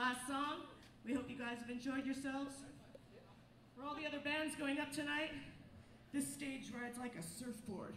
Last song. We hope you guys have enjoyed yourselves. For all the other bands going up tonight, this stage rides like a surfboard.